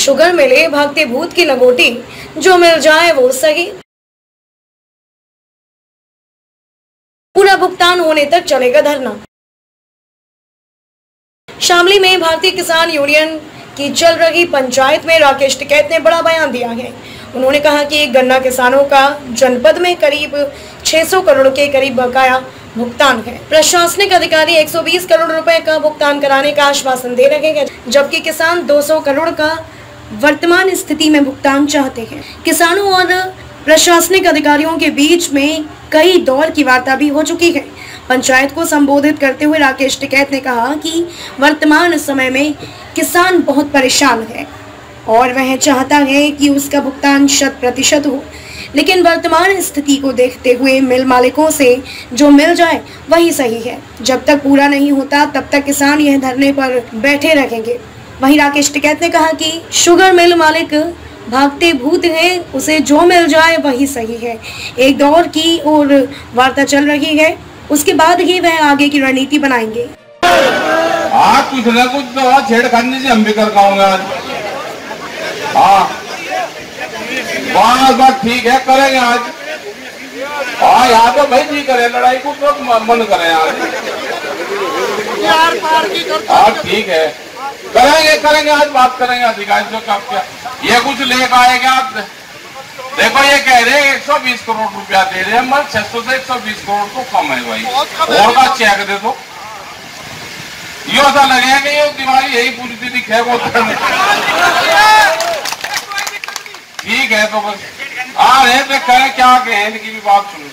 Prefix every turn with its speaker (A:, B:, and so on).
A: Sugar मिले भागते भूत की लगोटी। जो मिल जाए वो सही। पूरा भुगतान होने तक चलेगा धरना। शामली में भारतीय किसान यूनियन की चल रही पंचायत में राकेश टिकैत ने बड़ा बयान दिया है। उन्होंने कहा कि गन्ना किसानों का जनपद में करीब 600 करोड़ के करीब बकाया भुगतान है। प्रशासनिक अधिकारी 120 करोड़ रुपए का भुगतान कराने का आश्वासन दे रहे हैं, जबकि किसान 200 करोड़ का वर्तमान स्थिति में भुगतान चाहते हैं। किसानों और प्रशासनिक अधिकारियों के बीच में कई दौर की वार्ता भी हो चुकी है। पंचायत को संबोधित करते हुए राकेश टिकैत ने कहा कि वर्तमान समय में किसान बहुत परेशान है और वह चाहता है कि उसका भुगतान शत प्रतिशत हो। लेकिन वर्तमान स्थिति को देखते हुए मिल मालिकों से जो मिल जाए, वही सही है। जब तक पूरा नहीं होता, तब तक किसान यह धरने पर बैठे रहेंगे। वहीं राकेश टिकैत ने कहा कि शुगर मिल मालिक भागते भूत हैं उसे जो मिल जाए वही सही है। एक दौर की और वार्ता चल रही है। उसके बाद ही वह आगे की रणनीति बनाएँगे।
B: हाँ कुछ ना कुछ तो छेड़खानी से हम भी कर पाऊँगा। हाँ। बस बस ठीक है करेंगे आज। हाँ यहाँ तो भाई जी करे लड़ाई को तो मन करे आज। हाँ। ठीक है। करेंगे करेंगे आज बात करेंगे अधिकारियों का क्या। ये कुछ लेकर आएगा आप देखो ये कह रहे हैं 120 करोड़ रुपया दे रहे हैं मगर 600 से 120 करोड़ तो कम है भाई। और का चेक दे दो। यो ऐसा लगेगा कि ये दिवाली यही पूरी थी वो ठीक है तो बस। आ रहे थे करें क्या कहें इनकी भी बात सुन ले।